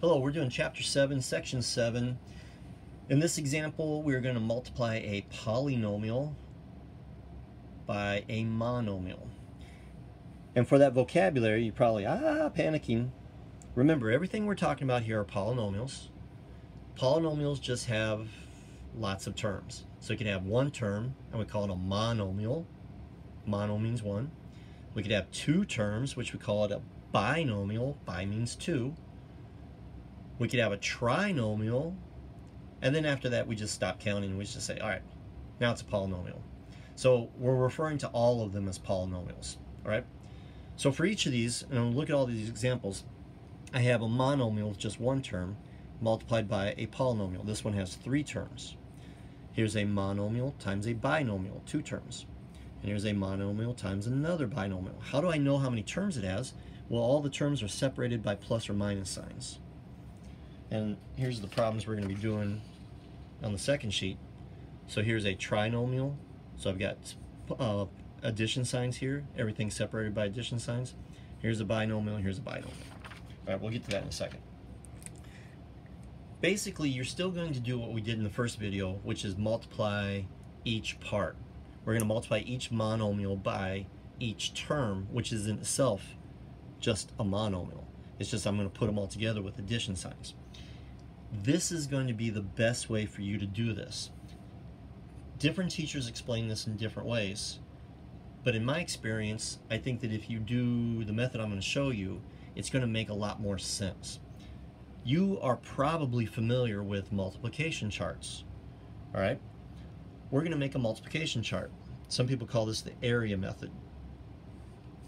Hello, we're doing chapter 7, section 7. In this example, we're going to multiply a polynomial by a monomial. And for that vocabulary, you're probably, ah, panicking. Remember, everything we're talking about here are polynomials. Polynomials just have lots of terms. So you can have one term, and we call it a monomial. Mono means one. We could have two terms, which we call it a binomial. Bi means two. We could have a trinomial, and then after that we just stop counting and we just say, all right, now it's a polynomial. So we're referring to all of them as polynomials, all right? So for each of these, and look at all these examples, I have a monomial with just one term multiplied by a polynomial. This one has three terms. Here's a monomial times a binomial, two terms. And here's a monomial times another binomial. How do I know how many terms it has? Well, all the terms are separated by plus or minus signs. And here's the problems we're going to be doing on the second sheet. So here's a trinomial. So I've got uh, addition signs here. Everything's separated by addition signs. Here's a binomial, here's a binomial. All right, we'll get to that in a second. Basically, you're still going to do what we did in the first video, which is multiply each part. We're going to multiply each monomial by each term, which is in itself just a monomial. It's just I'm going to put them all together with addition signs. This is going to be the best way for you to do this. Different teachers explain this in different ways, but in my experience, I think that if you do the method I'm going to show you, it's going to make a lot more sense. You are probably familiar with multiplication charts, all right? We're going to make a multiplication chart. Some people call this the area method.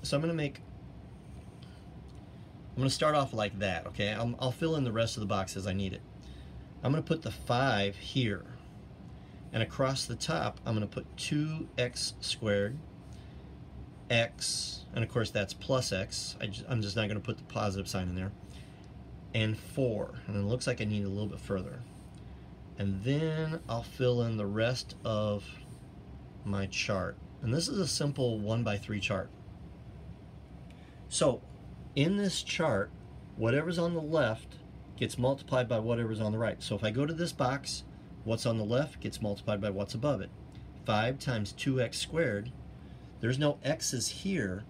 So I'm going to make I'm going to start off like that, okay? i will fill in the rest of the box as I need it. I'm going to put the 5 here. And across the top, I'm going to put 2x squared, x, and of course that's plus x. I just, I'm just not going to put the positive sign in there, and 4. And it looks like I need a little bit further. And then I'll fill in the rest of my chart. And this is a simple 1 by 3 chart. So in this chart, whatever's on the left gets multiplied by whatever's on the right. So if I go to this box, what's on the left gets multiplied by what's above it. 5 times 2x squared, there's no x's here,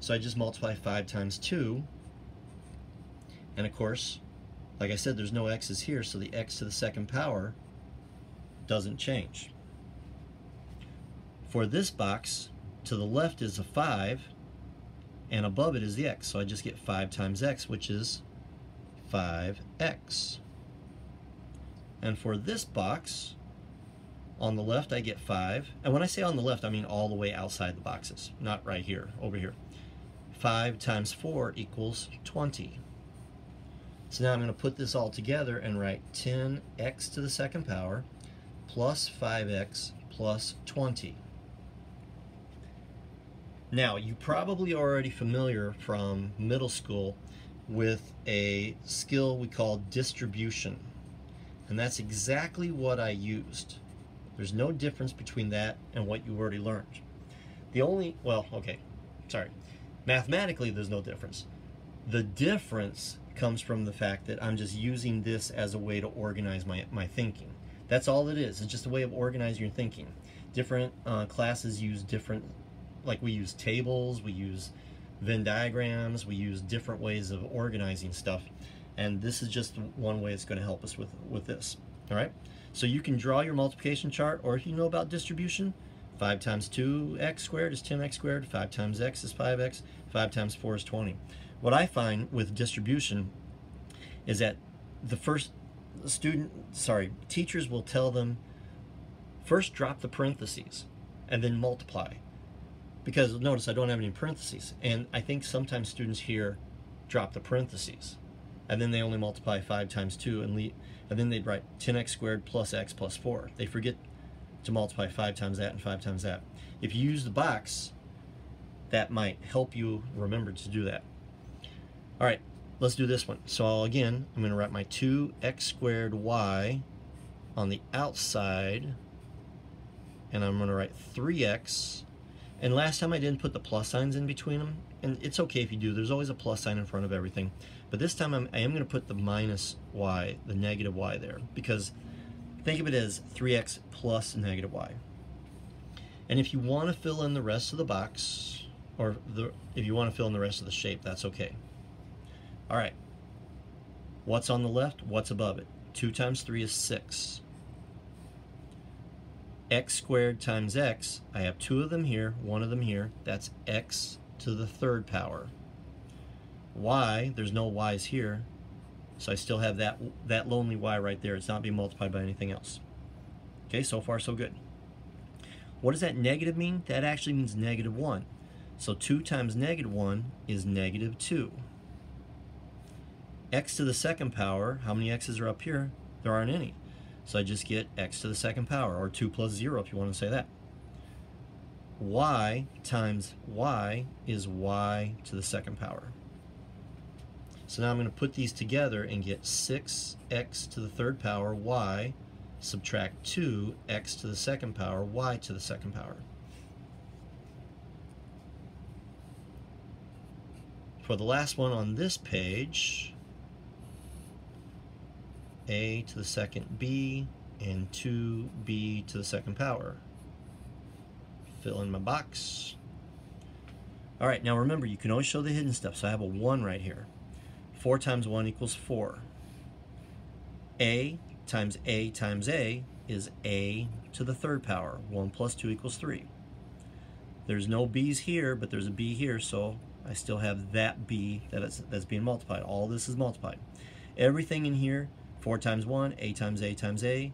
so I just multiply 5 times 2. And of course, like I said, there's no x's here, so the x to the second power doesn't change. For this box, to the left is a 5, and above it is the x. So I just get 5 times x, which is 5x. And for this box, on the left I get 5. And when I say on the left, I mean all the way outside the boxes, not right here, over here. 5 times 4 equals 20. So now I'm going to put this all together and write 10x to the second power plus 5x plus 20. Now, you probably already familiar from middle school with a skill we call distribution. And that's exactly what I used. There's no difference between that and what you already learned. The only, well, okay, sorry. Mathematically, there's no difference. The difference comes from the fact that I'm just using this as a way to organize my, my thinking. That's all it is. It's just a way of organizing your thinking. Different uh, classes use different like we use tables, we use Venn diagrams, we use different ways of organizing stuff. And this is just one way it's going to help us with, with this. All right. So you can draw your multiplication chart, or if you know about distribution, 5 times 2x squared is 10x squared, 5 times x is 5x, 5 times 4 is 20. What I find with distribution is that the first student, sorry, teachers will tell them first drop the parentheses and then multiply because notice I don't have any parentheses. And I think sometimes students here drop the parentheses. And then they only multiply 5 times 2 and, leave, and then they'd write 10x squared plus x plus 4. They forget to multiply 5 times that and 5 times that. If you use the box, that might help you remember to do that. All right, let's do this one. So again, I'm going to write my 2x squared y on the outside, and I'm going to write 3x and last time I didn't put the plus signs in between them, and it's okay if you do, there's always a plus sign in front of everything. But this time I'm, I am going to put the minus y, the negative y there, because think of it as 3x plus negative y. And if you want to fill in the rest of the box, or the, if you want to fill in the rest of the shape, that's okay. All right. What's on the left? What's above it? 2 times 3 is 6. X squared times x, I have two of them here, one of them here. That's x to the third power. y, there's no y's here, so I still have that, that lonely y right there. It's not being multiplied by anything else. Okay, so far so good. What does that negative mean? That actually means negative 1. So 2 times negative 1 is negative 2. x to the second power, how many x's are up here? There aren't any. So I just get x to the second power, or 2 plus 0 if you want to say that. y times y is y to the second power. So now I'm going to put these together and get 6x to the third power y subtract 2 x to the second power y to the second power. For the last one on this page, a to the second b and 2b to the second power. Fill in my box. All right, now remember, you can always show the hidden stuff. So I have a 1 right here. 4 times 1 equals 4. a times a times a is a to the third power. 1 plus 2 equals 3. There's no b's here, but there's a b here, so I still have that b that is, that's being multiplied. All this is multiplied. Everything in here, 4 times 1, a times a times a,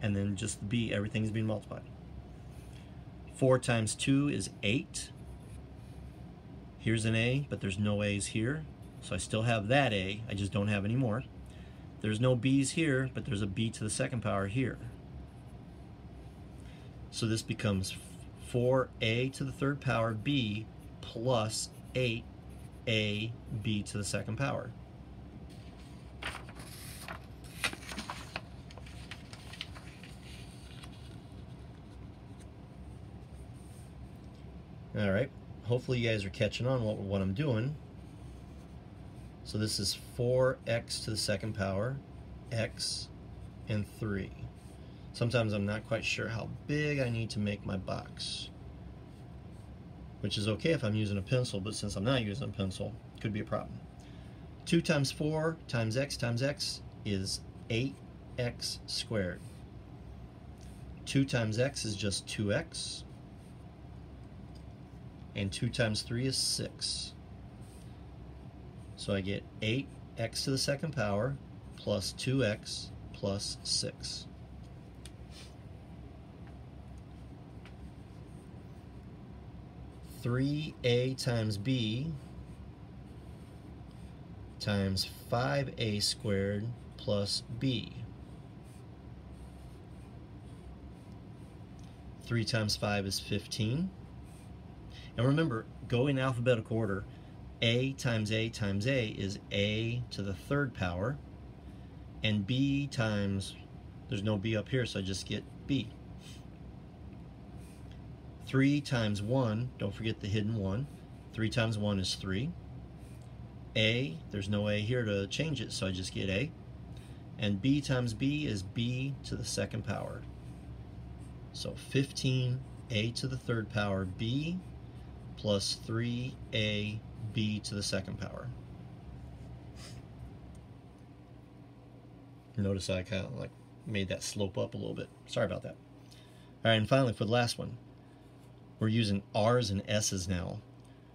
and then just the b, everything is being multiplied. 4 times 2 is 8. Here's an a, but there's no a's here, so I still have that a, I just don't have any more. There's no b's here, but there's a b to the second power here. So this becomes 4a to the third power b plus 8a b to the second power. All right, hopefully you guys are catching on what, what I'm doing. So this is 4x to the second power, x, and 3. Sometimes I'm not quite sure how big I need to make my box. Which is okay if I'm using a pencil, but since I'm not using a pencil, it could be a problem. 2 times 4 times x times x is 8x squared. 2 times x is just 2x. And 2 times 3 is 6. So I get 8x to the second power plus 2x plus 6. Three a times b times 5a squared plus b. 3 times 5 is 15. And remember, go in alphabetical order a times a times a is a to the third power and b times there's no b up here so I just get b. 3 times 1 don't forget the hidden 1 3 times 1 is 3 a there's no a here to change it so I just get a. And b times b is b to the second power. So 15 a to the third power b plus 3a b to the second power. Notice I kind of like made that slope up a little bit. Sorry about that. All right, and finally for the last one, we're using R's and S's now.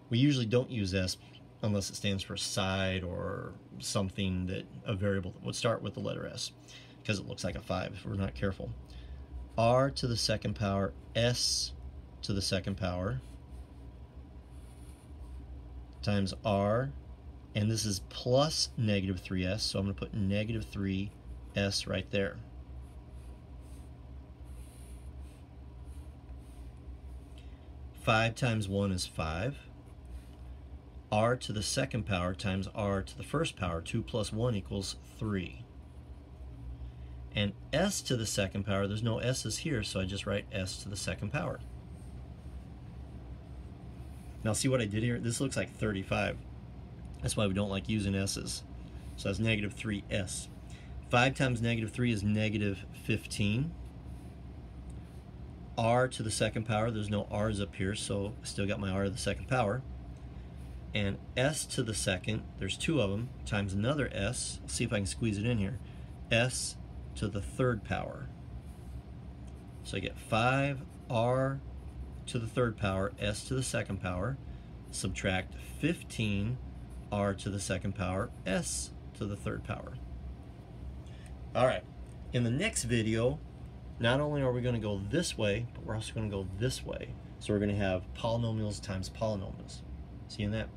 We usually don't use S unless it stands for side or something that a variable that would start with the letter S because it looks like a 5 if we're not careful. R to the second power, S to the second power, times r, and this is plus negative 3s, so I'm going to put negative 3s right there. Five times one is five. r to the second power times r to the first power, two plus one equals three. And s to the second power, there's no s's here, so I just write s to the second power. Now see what I did here? This looks like 35. That's why we don't like using S's. So that's negative 3s. 5 times negative 3 is negative 15. r to the second power, there's no r's up here, so I still got my r to the second power. And s to the second, there's two of them, times another s. Let's see if I can squeeze it in here. s to the third power. So I get 5r to the third power, s to the second power, subtract 15 r to the second power, s to the third power. All right, in the next video, not only are we going to go this way, but we're also going to go this way. So we're going to have polynomials times polynomials. See you in that.